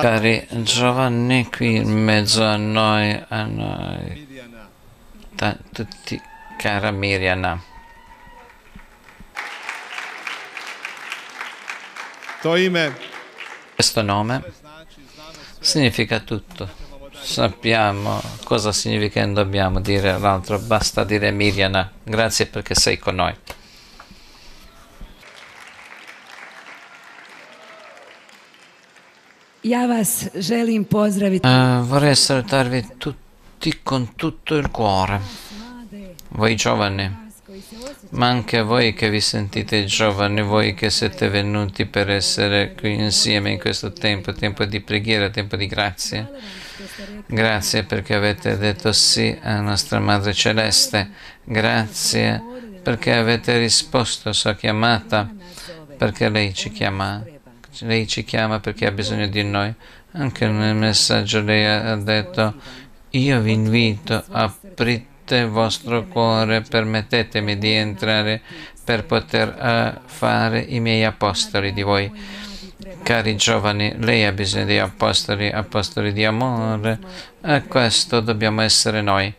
Cari giovani qui in mezzo a noi, a noi, ta- tutti, cara Miriana. Questo nome significa tutto. Sappiamo cosa significa e non dobbiamo dire l'altro, basta dire Miriana. Grazie perché sei con noi. Ja vas želim pozdraviti. Eh, vorrei salutarvi tutti con tutto il cuore, voi giovani, ma anche voi che vi sentite giovani, voi che siete venuti per essere qui insieme in questo tempo, tempo di preghiera, tempo di grazia. Grazie perché avete detto sì alla nostra Madre Celeste. Grazie perché avete risposto alla sua chiamata, perché lei ci chiama. Lei ci chiama perché ha bisogno di noi. Anche nel messaggio lei ha detto, io vi invito, aprite il vostro cuore, permettetemi di entrare per poter uh, fare i miei apostoli di voi. Cari giovani, lei ha bisogno di apostoli, apostoli di amore, e questo dobbiamo essere noi.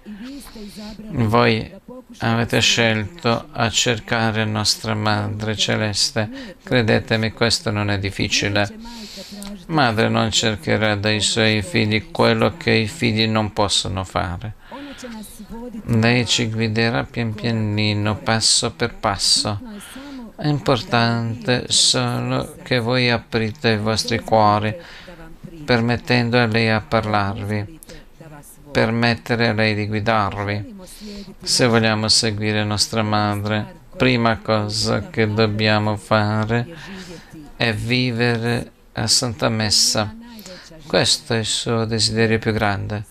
Voi avete scelto a cercare nostra Madre Celeste. Credetemi, questo non è difficile. Madre non cercherà dai suoi figli quello che i figli non possono fare. Lei ci guiderà pian pianino, passo per passo. È importante solo che voi aprite i vostri cuori, permettendo a lei a parlarvi, permettere a lei di guidarvi. Se vogliamo seguire nostra madre, prima cosa che dobbiamo fare è vivere a Santa Messa. Questo è il suo desiderio più grande,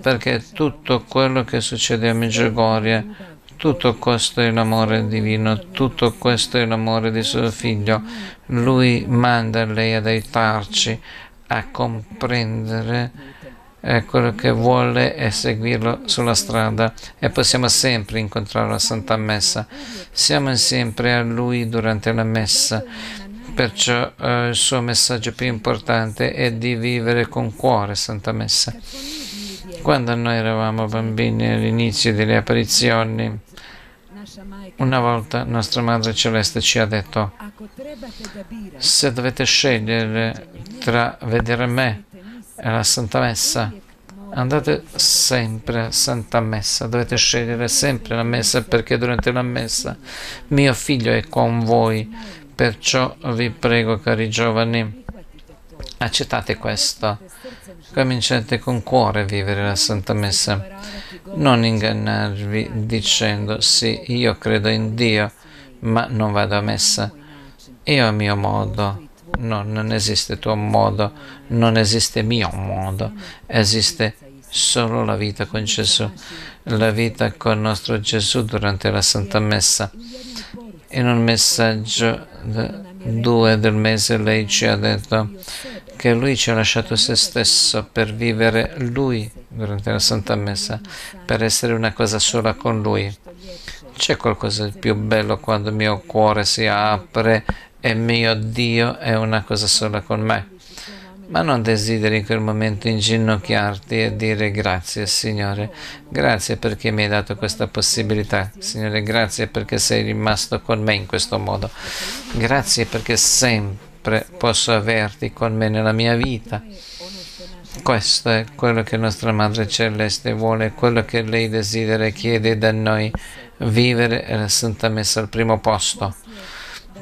perché tutto quello che succede a Medjugorje tutto questo è l'amore divino, tutto questo è l'amore di suo figlio. Lui manda lei ad aiutarci a comprendere eh, quello che vuole e seguirlo sulla strada e possiamo sempre incontrarlo a Santa Messa. Siamo sempre a lui durante la messa. Perciò eh, il suo messaggio più importante è di vivere con cuore Santa Messa. Quando noi eravamo bambini all'inizio delle apparizioni, una volta nostra Madre Celeste ci ha detto, se dovete scegliere tra vedere me e la Santa Messa, andate sempre a Santa Messa, dovete scegliere sempre la Messa perché durante la Messa mio figlio è con voi, perciò vi prego cari giovani, accettate questo Cominciate con cuore a vivere la Santa Messa. Non ingannarvi dicendo sì, io credo in Dio, ma non vado a messa. Io il mio modo. No, non esiste tuo modo, non esiste mio modo, esiste solo la vita con Gesù, la vita con nostro Gesù durante la Santa Messa. In un messaggio 2 del mese lei ci ha detto che Lui ci ha lasciato se stesso per vivere Lui durante la Santa Messa, per essere una cosa sola con Lui. C'è qualcosa di più bello quando il mio cuore si apre e mio Dio è una cosa sola con me. Ma non desideri in quel momento inginocchiarti e dire grazie Signore, grazie perché mi hai dato questa possibilità, Signore, grazie perché sei rimasto con me in questo modo, grazie perché sempre posso averti con me nella mia vita. Questo è quello che nostra Madre Celeste vuole, quello che lei desidera e chiede da noi, vivere la Santa Messa al primo posto.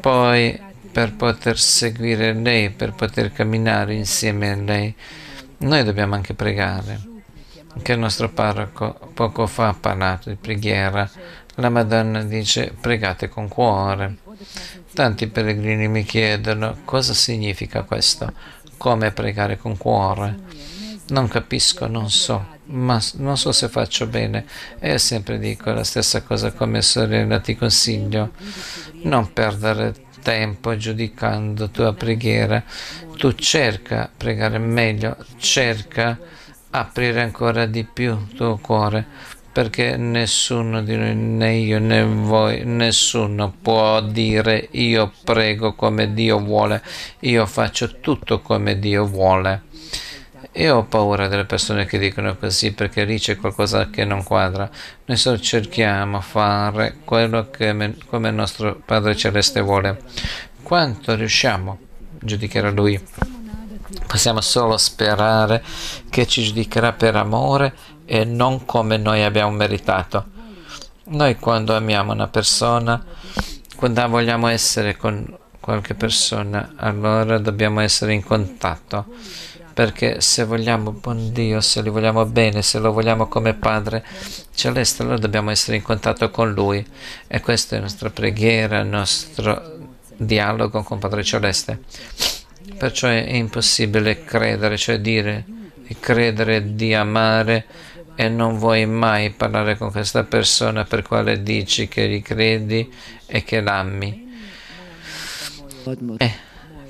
Poi, per poter seguire lei, per poter camminare insieme a lei, noi dobbiamo anche pregare. Che il nostro parroco poco fa ha parlato di preghiera. La Madonna dice pregate con cuore. Tanti pellegrini mi chiedono cosa significa questo, come pregare con cuore. Non capisco, non so, ma non so se faccio bene. E sempre dico la stessa cosa come sorella, ti consiglio, non perdere tempo giudicando tua preghiera. Tu cerca pregare meglio, cerca aprire ancora di più il tuo cuore perché nessuno di noi, né io né voi, nessuno può dire io prego come Dio vuole, io faccio tutto come Dio vuole. Io ho paura delle persone che dicono così perché lì c'è qualcosa che non quadra. Noi solo cerchiamo di fare quello che come il nostro Padre Celeste vuole. Quanto riusciamo, giudicherà Lui. Possiamo solo sperare che ci giudicherà per amore e non come noi abbiamo meritato. Noi quando amiamo una persona, quando vogliamo essere con qualche persona, allora dobbiamo essere in contatto. Perché se vogliamo buon Dio, se li vogliamo bene, se lo vogliamo come Padre Celeste, allora dobbiamo essere in contatto con Lui. E questa è la nostra preghiera, il nostro dialogo con Padre Celeste. Perciò è impossibile credere, cioè dire e credere di amare e non vuoi mai parlare con questa persona per quale dici che gli credi e che l'ami. Eh,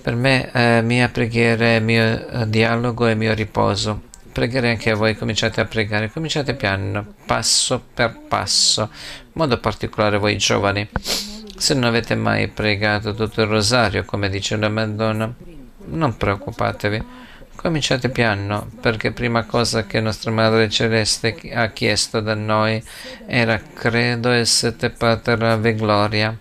per me eh, mia preghiera è mio eh, dialogo e mio riposo. Pregherei anche a voi, cominciate a pregare, cominciate piano, passo per passo, in modo particolare voi giovani. Se non avete mai pregato tutto il rosario, come dice la Madonna, non preoccupatevi Cominciate piano, perché prima cosa che nostra Madre Celeste ha chiesto da noi era credo e sette pater ave gloria.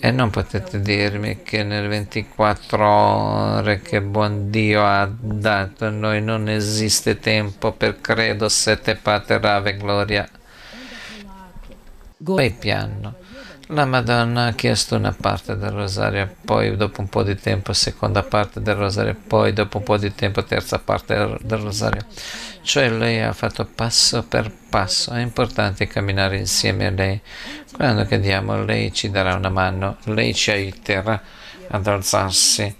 E non potete dirmi che nelle 24 ore che buon Dio ha dato a noi non esiste tempo per credo sette pater ave gloria. Vai piano. La Madonna ha chiesto una parte del rosario, poi dopo un po' di tempo seconda parte del rosario, poi dopo un po' di tempo terza parte del rosario. Cioè lei ha fatto passo per passo, è importante camminare insieme a lei. Quando chiediamo lei ci darà una mano, lei ci aiuterà ad alzarsi,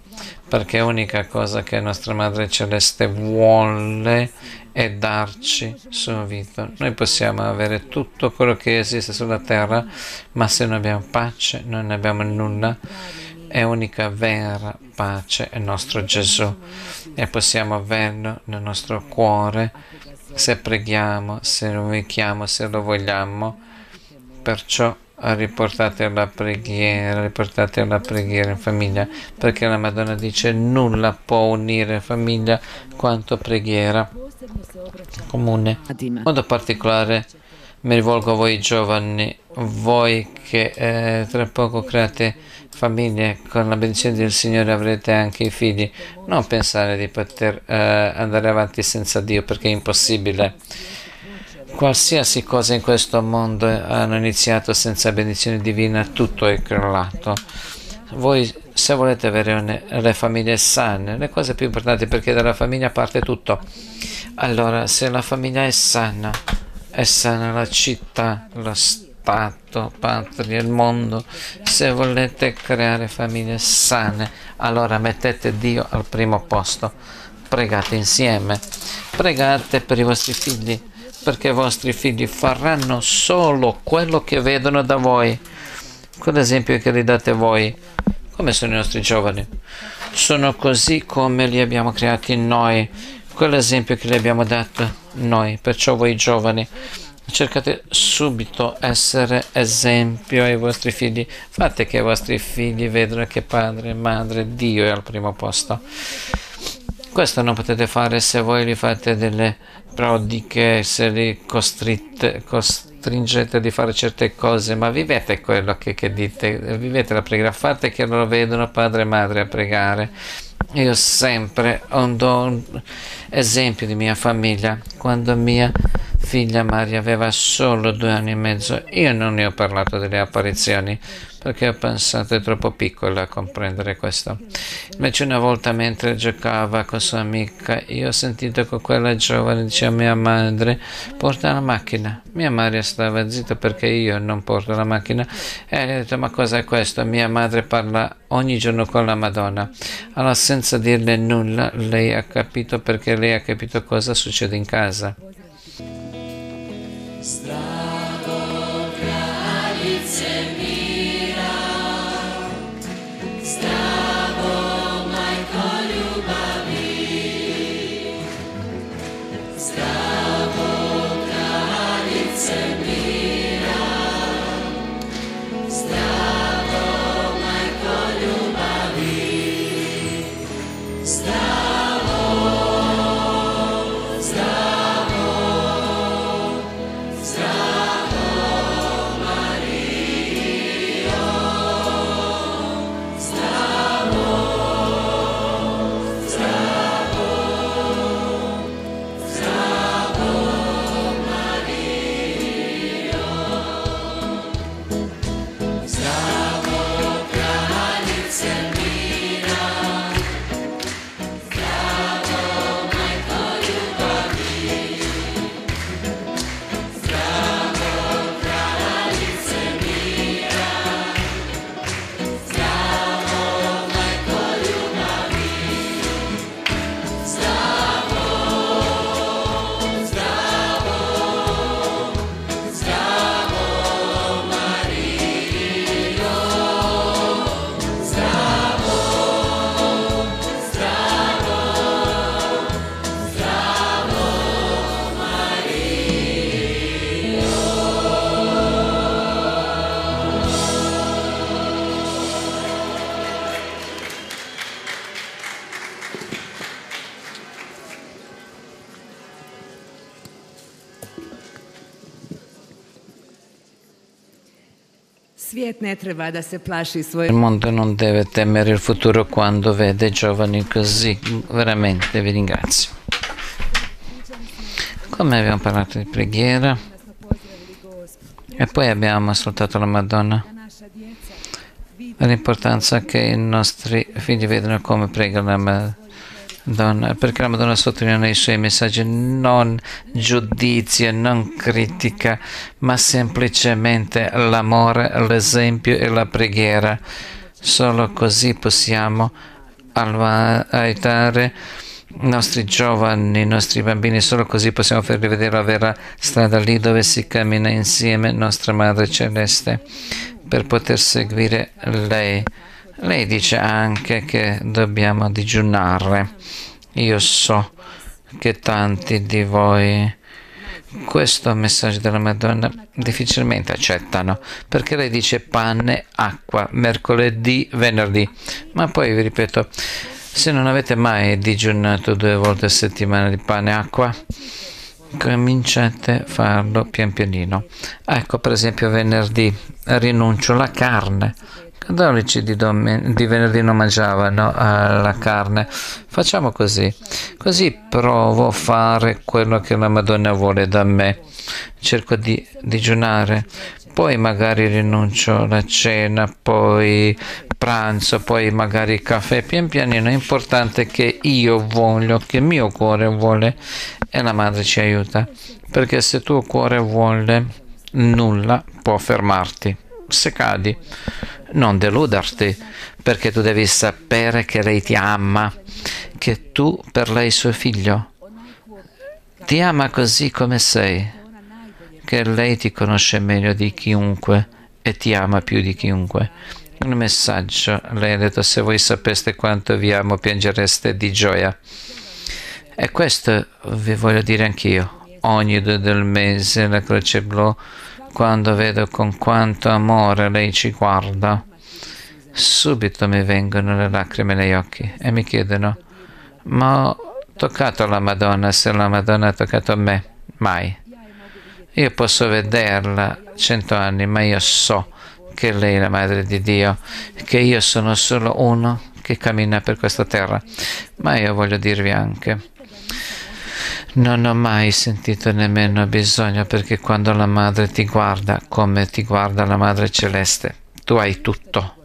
perché l'unica cosa che nostra Madre Celeste vuole e darci suo vita. Noi possiamo avere tutto quello che esiste sulla terra, ma se non abbiamo pace non abbiamo nulla. È unica vera pace è il nostro Gesù e possiamo averlo nel nostro cuore se preghiamo, se lo invochiamo, se lo vogliamo. Perciò riportate alla preghiera, riportate alla preghiera in famiglia, perché la Madonna dice nulla può unire famiglia quanto preghiera comune. In modo particolare mi rivolgo a voi giovani, voi che eh, tra poco create famiglie, con la benedizione del Signore avrete anche i figli. Non pensare di poter eh, andare avanti senza Dio perché è impossibile. Qualsiasi cosa in questo mondo hanno iniziato senza benedizione divina, tutto è crollato. Voi se volete avere une, le famiglie sane, le cose più importanti perché dalla famiglia parte tutto. Allora, se la famiglia è sana, è sana la città, lo Stato, patria, il mondo. Se volete creare famiglie sane, allora mettete Dio al primo posto. Pregate insieme. Pregate per i vostri figli, perché i vostri figli faranno solo quello che vedono da voi. Quell'esempio che gli date voi, come sono i nostri giovani? Sono così come li abbiamo creati noi quell'esempio che le abbiamo dato noi. Perciò voi giovani cercate subito essere esempio ai vostri figli. Fate che i vostri figli vedano che padre, madre, Dio è al primo posto. Questo non potete fare se voi li fate delle prodiche, se li costringete di fare certe cose, ma vivete quello che, che dite, vivete la preghiera, fate che loro vedano padre e madre a pregare. Io sempre do un esempio di mia famiglia. Quando mia figlia Maria aveva solo due anni e mezzo, io non ne ho parlato delle apparizioni perché ho pensato è troppo piccola a comprendere questo. Invece una volta mentre giocava con sua amica, io ho sentito che quella giovane diceva a mia madre porta la macchina. Mia madre stava zitta perché io non porto la macchina e ha detto ma cos'è questo? Mia madre parla ogni giorno con la Madonna. Allora senza dirle nulla lei ha capito perché lei ha capito cosa succede in casa. Svijet ne treba da se plaši Il svoje mondo non deve temere il futuro quando vede giovani così. Veramente vi ringrazio. Come abbiamo parlato di preghiera e poi abbiamo ascoltato la Madonna. L'importanza che i nostri figli vedano come prega la Madonna, perché la Madonna sottolinea nei suoi messaggi non giudizio, non critica, ma semplicemente l'amore, l'esempio e la preghiera. Solo così possiamo aiutare i nostri giovani, i nostri bambini, solo così possiamo farli vedere la vera strada lì dove si cammina insieme, nostra Madre Celeste, per poter seguire lei. Lei dice anche che dobbiamo digiunare. Io so che tanti di voi questo messaggio della Madonna difficilmente accettano perché lei dice pane, acqua, mercoledì, venerdì. Ma poi vi ripeto, se non avete mai digiunato due volte a settimana di pane e acqua, cominciate a farlo pian pianino. Ecco, per esempio, venerdì rinuncio alla carne. Cattolici di, domen- di venerdì non mangiavano eh, la carne. Facciamo così. Così provo a fare quello che la Madonna vuole da me. Cerco di digiunare. Poi magari rinuncio alla cena, poi pranzo, poi magari caffè, pian pianino. È importante che io voglio, che il mio cuore vuole e la madre ci aiuta. Perché se tuo cuore vuole, nulla può fermarti. Se cadi, non deluderti, perché tu devi sapere che lei ti ama, che tu per lei suo figlio. Ti ama così come sei, che lei ti conosce meglio di chiunque e ti ama più di chiunque. Un messaggio, lei ha detto, se voi sapeste quanto vi amo, piangereste di gioia. E questo vi voglio dire anch'io. Ogni due del mese la Croce Blu, quando vedo con quanto amore lei ci guarda, subito mi vengono le lacrime negli occhi e mi chiedono, ma ho toccato la Madonna se la Madonna ha toccato me? Mai. Io posso vederla cento anni, ma io so che lei è la Madre di Dio, che io sono solo uno che cammina per questa terra. Ma io voglio dirvi anche, non ho mai sentito nemmeno bisogno perché quando la Madre ti guarda come ti guarda la Madre Celeste, tu hai tutto.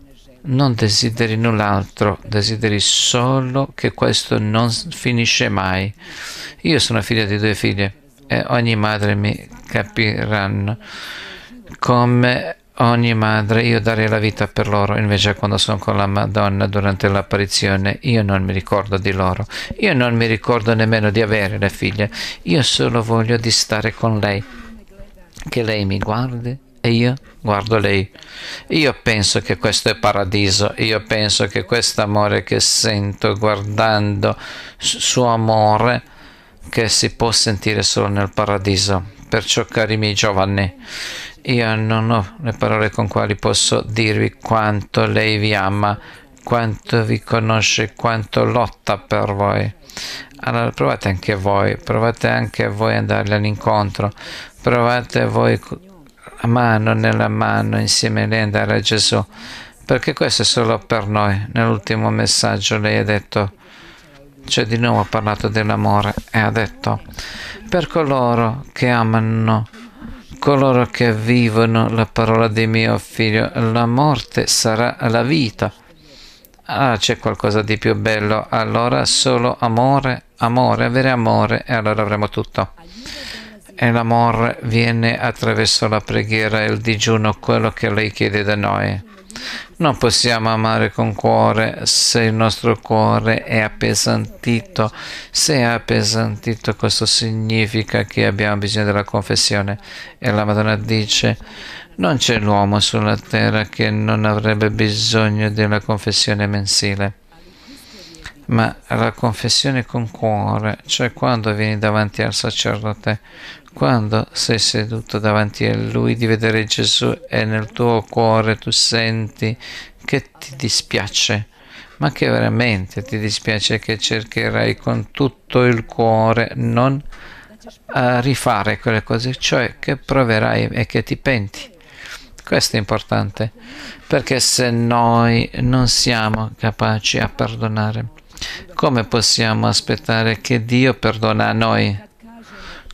Non desideri null'altro, desideri solo che questo non finisce mai. Io sono figlia di due figlie e ogni madre mi capiranno come ogni madre io darei la vita per loro invece quando sono con la Madonna durante l'apparizione io non mi ricordo di loro. Io non mi ricordo nemmeno di avere le figlie. Io solo voglio di stare con lei. Che lei mi guardi e io guardo lei. Io penso che questo è paradiso. Io penso che questo amore che sento guardando suo amore che si può sentire solo nel paradiso. Perciò cari miei giovani io non ho le parole con quali posso dirvi quanto lei vi ama, quanto vi conosce, quanto lotta per voi. Allora provate anche voi, provate anche voi ad andarle all'incontro, provate voi a mano nella mano insieme a lei andare a Gesù, perché questo è solo per noi. Nell'ultimo messaggio lei ha detto, cioè di nuovo ha parlato dell'amore e ha detto, per coloro che amano coloro che vivono la parola di mio figlio, la morte sarà la vita. Ah, c'è qualcosa di più bello. Allora solo amore, amore, avere amore e allora avremo tutto. E l'amore viene attraverso la preghiera e il digiuno, quello che lei chiede da noi. Non possiamo amare con cuore se il nostro cuore è appesantito. Se è appesantito, questo significa che abbiamo bisogno della confessione. E la Madonna dice, non c'è l'uomo sulla terra che non avrebbe bisogno della confessione mensile. Ma la confessione con cuore, cioè quando vieni davanti al sacerdote, quando sei seduto davanti a lui di vedere Gesù e nel tuo cuore tu senti che ti dispiace, ma che veramente ti dispiace che cercherai con tutto il cuore non a rifare quelle cose, cioè che proverai e che ti penti. Questo è importante, perché se noi non siamo capaci a perdonare, come possiamo aspettare che Dio perdona a noi?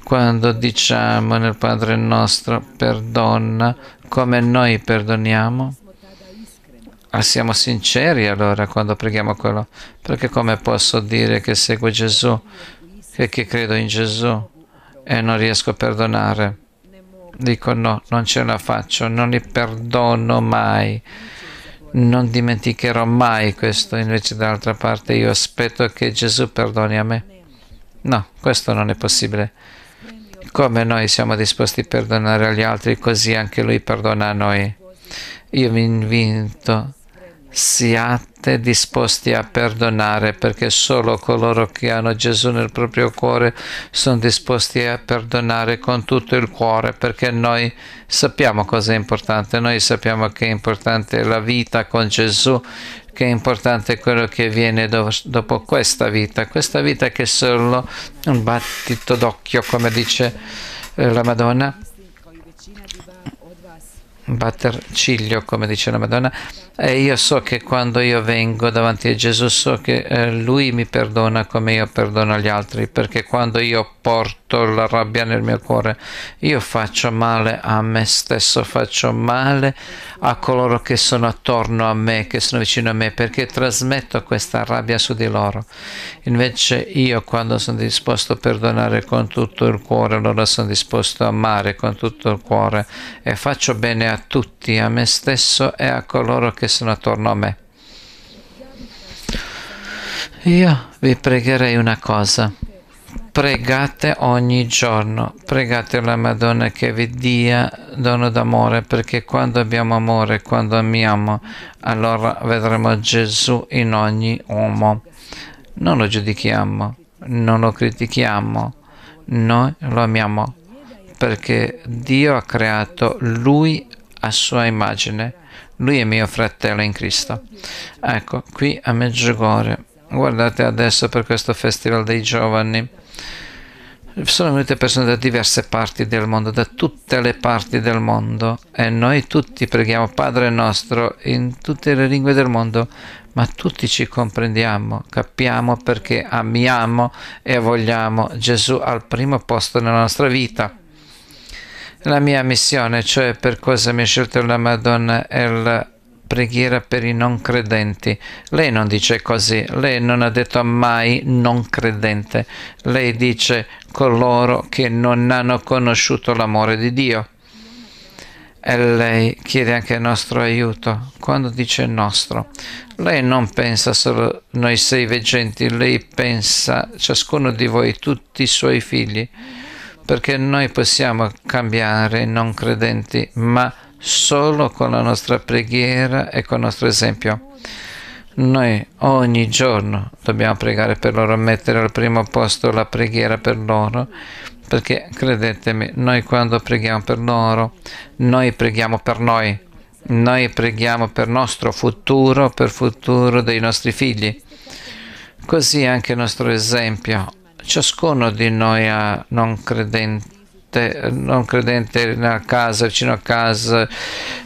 Quando diciamo nel Padre nostro perdona come noi perdoniamo, ah, siamo sinceri allora quando preghiamo quello, perché come posso dire che seguo Gesù, che, che credo in Gesù e non riesco a perdonare? Dico no, non ce la faccio, non li perdono mai, non dimenticherò mai questo, invece dall'altra parte io aspetto che Gesù perdoni a me. No, questo non è possibile. Come noi siamo disposti a perdonare agli altri, così anche Lui perdona a noi. Io vi invito siate disposti a perdonare perché solo coloro che hanno Gesù nel proprio cuore sono disposti a perdonare con tutto il cuore perché noi sappiamo cosa è importante, noi sappiamo che è importante la vita con Gesù, che è importante quello che viene do- dopo questa vita, questa vita che è solo un battito d'occhio come dice eh, la Madonna batter ciglio, come dice la Madonna, e io so che quando io vengo davanti a Gesù so che eh, Lui mi perdona come io perdono gli altri, perché quando io porto la rabbia nel mio cuore, io faccio male a me stesso, faccio male a coloro che sono attorno a me, che sono vicino a me, perché trasmetto questa rabbia su di loro. Invece io quando sono disposto a perdonare con tutto il cuore, allora sono disposto a amare con tutto il cuore e faccio bene a tutti, a me stesso e a coloro che sono attorno a me. Io vi pregherei una cosa. Pregate ogni giorno, pregate la Madonna che vi dia dono d'amore, perché quando abbiamo amore, quando amiamo, allora vedremo Gesù in ogni uomo. Non lo giudichiamo, non lo critichiamo, noi lo amiamo, perché Dio ha creato Lui a sua immagine. Lui è mio fratello in Cristo. Ecco, qui a Meggiugorje, guardate adesso per questo Festival dei Giovani, sono venute persone da diverse parti del mondo, da tutte le parti del mondo e noi tutti preghiamo Padre nostro in tutte le lingue del mondo, ma tutti ci comprendiamo, capiamo perché amiamo e vogliamo Gesù al primo posto nella nostra vita la mia missione, cioè per cosa mi ha scelto la Madonna, è la preghiera per i non credenti. Lei non dice così, lei non ha detto mai non credente, lei dice coloro che non hanno conosciuto l'amore di Dio. E lei chiede anche il nostro aiuto. Quando dice nostro, lei non pensa solo noi sei veggenti, lei pensa ciascuno di voi, tutti i suoi figli perché noi possiamo cambiare i non credenti, ma solo con la nostra preghiera e con il nostro esempio. Noi ogni giorno dobbiamo pregare per loro, mettere al primo posto la preghiera per loro, perché credetemi, noi quando preghiamo per loro, noi preghiamo per noi, noi preghiamo per nostro futuro, per futuro dei nostri figli. Così anche il nostro esempio ciascuno di noi ha non credente, non credente nella casa, vicino a casa,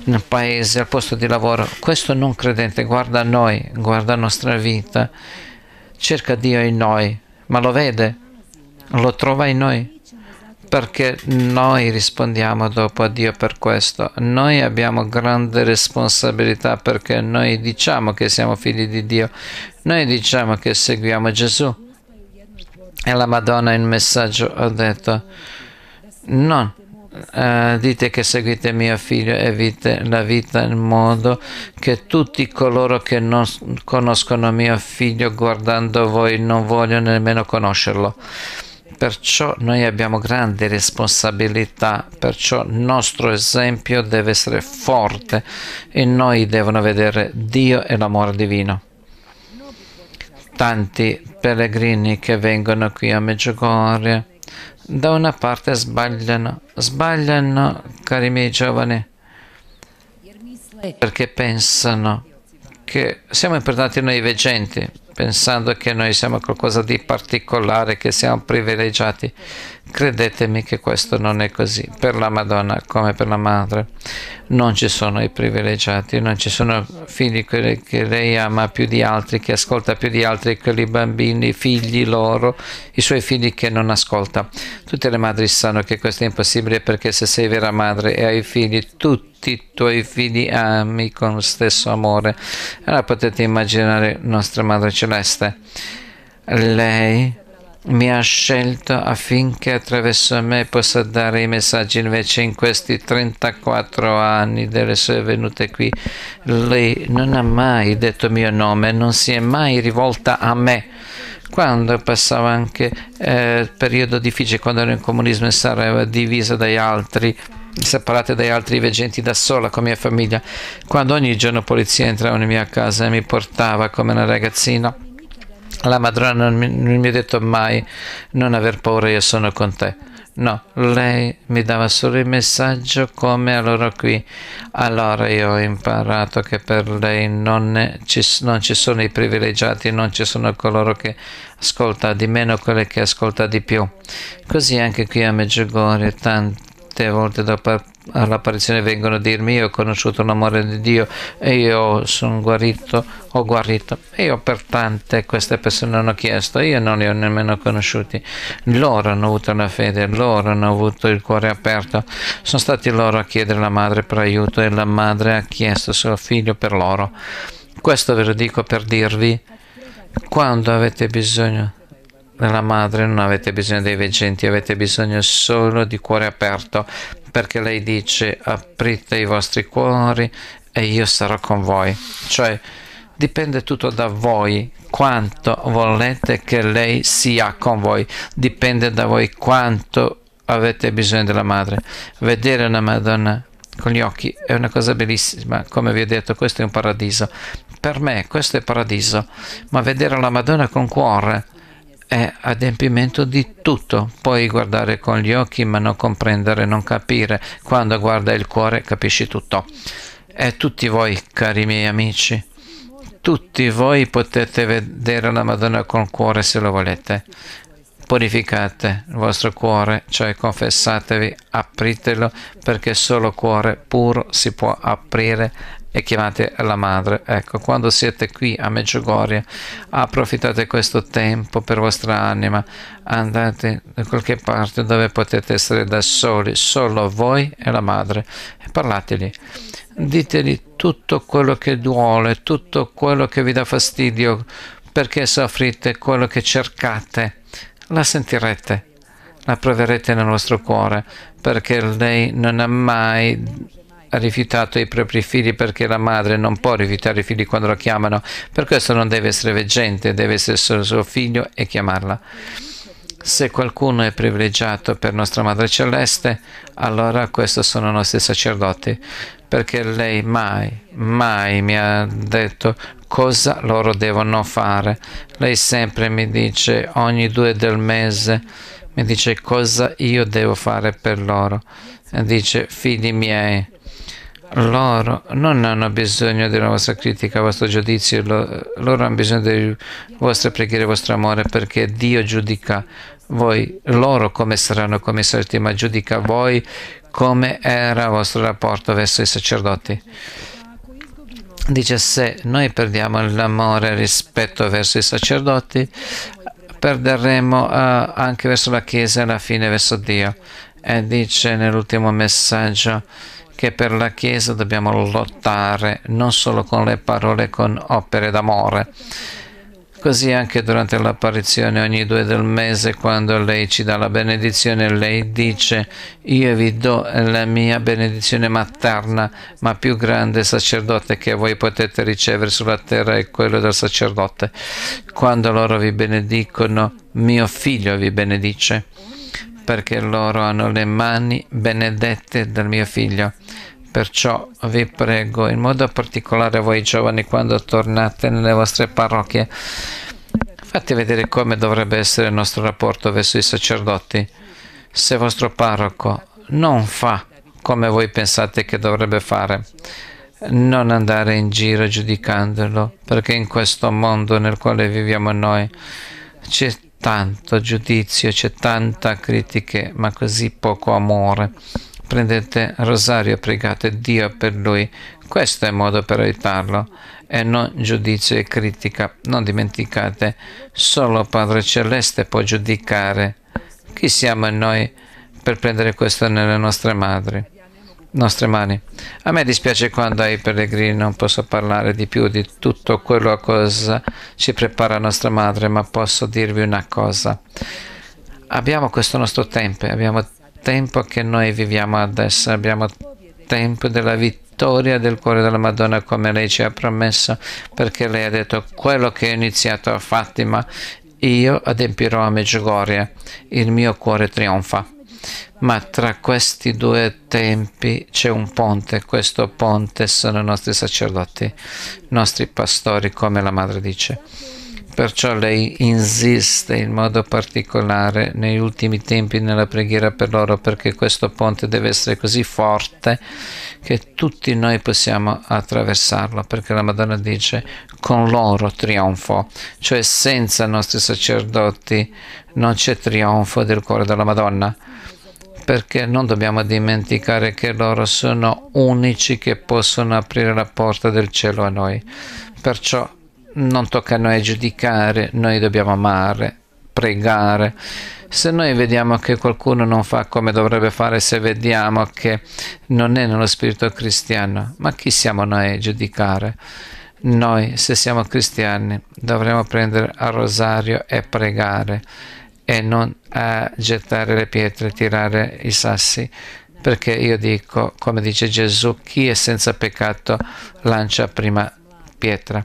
nel paese, al posto di lavoro. Questo non credente guarda noi, guarda la nostra vita, cerca Dio in noi, ma lo vede, lo trova in noi perché noi rispondiamo dopo a Dio per questo. Noi abbiamo grande responsabilità perché noi diciamo che siamo figli di Dio, noi diciamo che seguiamo Gesù. E la Madonna in messaggio ha detto, non eh, dite che seguite mio figlio e vite la vita in modo che tutti coloro che non conoscono mio figlio guardando voi non vogliono nemmeno conoscerlo. Perciò noi abbiamo grande responsabilità, perciò il nostro esempio deve essere forte e noi devono vedere Dio e l'amore divino tanti pellegrini che vengono qui a Meggiugorie da una parte sbagliano, sbagliano, cari miei giovani, perché pensano che siamo importanti noi veggenti, pensando che noi siamo qualcosa di particolare, che siamo privilegiati. Credetemi che questo non è così. Per la Madonna come per la madre non ci sono i privilegiati, non ci sono figli che lei ama più di altri, che ascolta più di altri, che i bambini, i figli loro, i suoi figli che non ascolta. Tutte le madri sanno che questo è impossibile perché se sei vera madre e hai figli, tutti i tuoi figli ami con lo stesso amore. Allora potete immaginare nostra Madre Celeste. Lei mi ha scelto affinché attraverso me possa dare i messaggi invece in questi 34 anni delle sue venute qui. Lei non ha mai detto il mio nome non si è mai rivolta a me. Quando passava anche eh, periodo difficile quando ero in comunismo e sarà divisa dagli altri separata dagli altri veggenti da sola con mia famiglia. Quando ogni giorno polizia entrava nella mia casa e mi portava come una ragazzina la madrona non mi, non mi ha detto mai non aver paura, io sono con te. No, lei mi dava solo il messaggio come a loro qui. Allora io ho imparato che per lei non, ci, non ci sono i privilegiati, non ci sono coloro che ascolta di meno, quelli che ascolta di più. Così anche qui a Meggiugorie tante volte dopo all'apparizione vengono a dirmi io ho conosciuto l'amore di Dio e io sono guarito, ho guarito. E io per tante queste persone hanno chiesto, io non li ho nemmeno conosciuti. Loro hanno avuto la fede, loro hanno avuto il cuore aperto. Sono stati loro a chiedere alla madre per aiuto e la madre ha chiesto suo figlio per loro. Questo ve lo dico per dirvi, quando avete bisogno della madre non avete bisogno dei veggenti, avete bisogno solo di cuore aperto, perché lei dice aprite i vostri cuori e io sarò con voi. Cioè dipende tutto da voi quanto volete che lei sia con voi, dipende da voi quanto avete bisogno della madre. Vedere una Madonna con gli occhi è una cosa bellissima, come vi ho detto, questo è un paradiso. Per me questo è paradiso, ma vedere la Madonna con cuore è adempimento di tutto. Puoi guardare con gli occhi ma non comprendere, non capire. Quando guarda il cuore capisci tutto. E tutti voi, cari miei amici, tutti voi potete vedere la Madonna col cuore se lo volete. Purificate il vostro cuore, cioè confessatevi, apritelo, perché solo cuore puro si può aprire e chiamate la madre. Ecco, quando siete qui a Meggiugorie, approfittate questo tempo per vostra anima, andate da qualche parte dove potete essere da soli, solo voi e la madre, e parlateli. Diteli tutto quello che duole, tutto quello che vi dà fastidio, perché soffrite, quello che cercate. La sentirete, la proverete nel vostro cuore, perché lei non ha mai ha rifiutato i propri figli perché la madre non può rifiutare i figli quando lo chiamano, per questo non deve essere veggente, deve essere solo suo figlio e chiamarla. Se qualcuno è privilegiato per nostra Madre Celeste, allora questi sono i nostri sacerdoti, perché lei mai, mai mi ha detto cosa loro devono fare. Lei sempre mi dice ogni due del mese, mi dice cosa io devo fare per loro. E dice figli miei, loro non hanno bisogno della vostra critica, del vostro giudizio, loro hanno bisogno delle vostre preghiere, del vostro amore, perché Dio giudica voi, loro come saranno come sarete, ma giudica voi come era il vostro rapporto verso i sacerdoti. Dice se noi perdiamo l'amore e il rispetto verso i sacerdoti, perderemo uh, anche verso la Chiesa e alla fine verso Dio. E dice nell'ultimo messaggio, che per la Chiesa dobbiamo lottare non solo con le parole, con opere d'amore. Così anche durante l'apparizione ogni due del mese, quando lei ci dà la benedizione, lei dice io vi do la mia benedizione materna, ma più grande sacerdote che voi potete ricevere sulla terra è quello del sacerdote. Quando loro vi benedicono, mio figlio vi benedice perché loro hanno le mani benedette dal mio figlio. Perciò vi prego, in modo particolare voi giovani, quando tornate nelle vostre parrocchie, fate vedere come dovrebbe essere il nostro rapporto verso i sacerdoti. Se vostro parroco non fa come voi pensate che dovrebbe fare, non andare in giro giudicandolo, perché in questo mondo nel quale viviamo noi c'è tanto giudizio, c'è tanta critica, ma così poco amore. Prendete rosario, pregate Dio per lui. Questo è il modo per aiutarlo e non giudizio e critica. Non dimenticate, solo Padre Celeste può giudicare. Chi siamo noi per prendere questo nelle nostre madri? Nostre mani. A me dispiace quando ai pellegrini non posso parlare di più di tutto quello a cosa ci prepara nostra madre, ma posso dirvi una cosa. Abbiamo questo nostro tempo, abbiamo tempo che noi viviamo adesso, abbiamo tempo della vittoria del cuore della Madonna come lei ci ha promesso, perché lei ha detto quello che ho iniziato a Fatima, io adempirò a Meggiugorie, il mio cuore trionfa. Ma tra questi due tempi c'è un ponte, questo ponte sono i nostri sacerdoti, i nostri pastori, come la madre dice. Perciò lei insiste in modo particolare negli ultimi tempi nella preghiera per loro perché questo ponte deve essere così forte che tutti noi possiamo attraversarlo perché la Madonna dice con loro trionfo, cioè senza i nostri sacerdoti non c'è trionfo del cuore della Madonna perché non dobbiamo dimenticare che loro sono unici che possono aprire la porta del cielo a noi. Perciò non tocca a noi giudicare, noi dobbiamo amare, pregare. Se noi vediamo che qualcuno non fa come dovrebbe fare, se vediamo che non è nello spirito cristiano, ma chi siamo noi a giudicare? Noi, se siamo cristiani, dovremmo prendere a rosario e pregare e non a gettare le pietre, tirare i sassi, perché io dico, come dice Gesù, chi è senza peccato lancia prima pietra.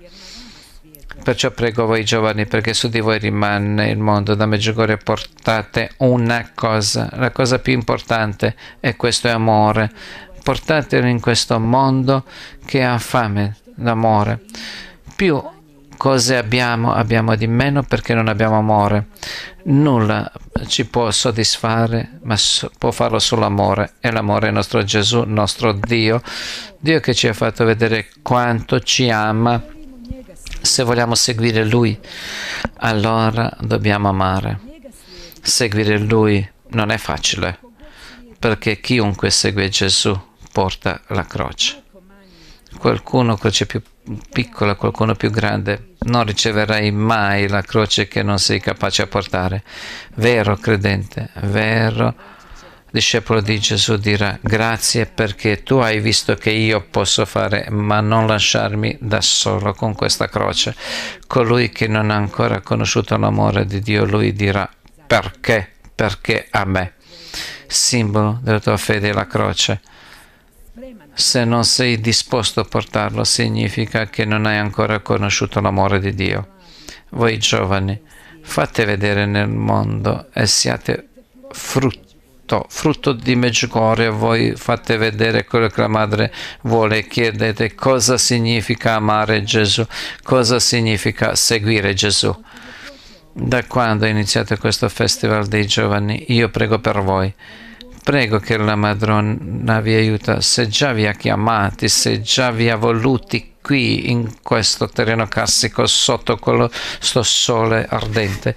Perciò prego voi giovani, perché su di voi rimane il mondo, da Meggiugorie portate una cosa, la cosa più importante, e questo è amore. Portatelo in questo mondo che ha fame d'amore. Più cose abbiamo, abbiamo di meno perché non abbiamo amore. Nulla ci può soddisfare, ma può farlo solo l'amore. E l'amore è nostro Gesù, nostro Dio, Dio che ci ha fatto vedere quanto ci ama. Se vogliamo seguire Lui, allora dobbiamo amare. Seguire Lui non è facile, perché chiunque segue Gesù porta la croce. Qualcuno croce più piccola, qualcuno più grande, non riceverai mai la croce che non sei capace a portare. Vero credente, vero discepolo di Gesù dirà grazie perché tu hai visto che io posso fare, ma non lasciarmi da solo con questa croce. Colui che non ha ancora conosciuto l'amore di Dio, lui dirà perché? Perché a me. Simbolo della tua fede è la croce se non sei disposto a portarlo, significa che non hai ancora conosciuto l'amore di Dio. Voi giovani, fate vedere nel mondo e siate frutto, frutto di Meggiugorie. Voi fate vedere quello che la madre vuole e chiedete cosa significa amare Gesù, cosa significa seguire Gesù. Da quando è iniziato questo festival dei giovani, io prego per voi Prego che la Madonna vi aiuta, se già vi ha chiamati, se già vi ha voluti qui in questo terreno classico sotto questo sole ardente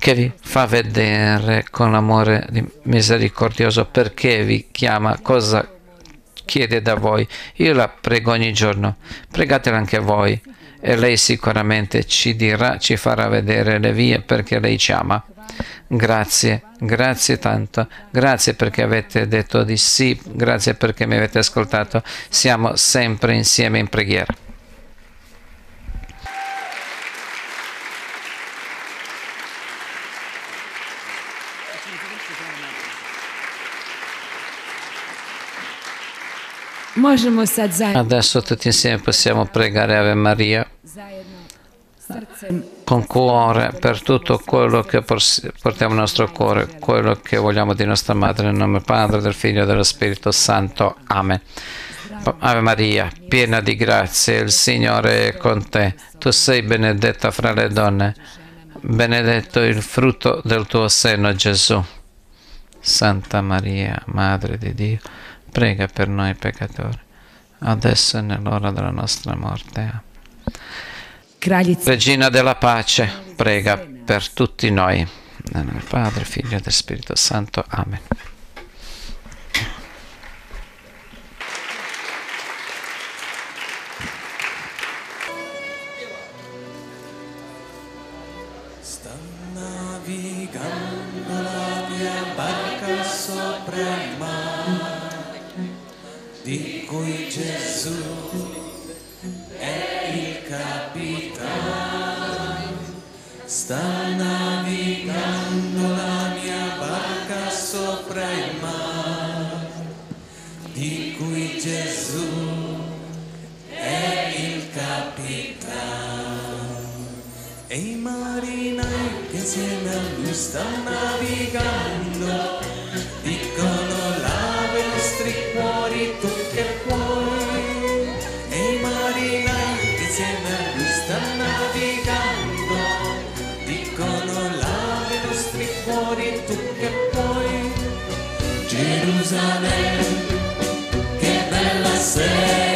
che vi fa vedere con l'amore misericordioso perché vi chiama, cosa chiede da voi. Io la prego ogni giorno, pregatela anche voi e lei sicuramente ci dirà, ci farà vedere le vie perché lei ci ama. Grazie, grazie tanto, grazie perché avete detto di sì, grazie perché mi avete ascoltato. Siamo sempre insieme in preghiera. Adesso tutti insieme possiamo pregare Ave Maria con cuore per tutto quello che portiamo nel nostro cuore, quello che vogliamo di nostra Madre, nel nome del Padre, del Figlio e dello Spirito Santo. Amen. Ave Maria, piena di grazia, il Signore è con te. Tu sei benedetta fra le donne, benedetto il frutto del tuo seno, Gesù. Santa Maria, Madre di Dio, prega per noi peccatori, adesso e nell'ora della nostra morte. Regina della pace, prega per tutti noi. Nel Padre, Figlio e Spirito Santo. Amen. Gesù è il capitano. E i marinai che insieme a lui stanno navigando dicono lava i cuori tu che puoi. E i marinai che insieme a lui stanno navigando dicono lava i cuori tu che puoi. Gerusalemme, che bella sei.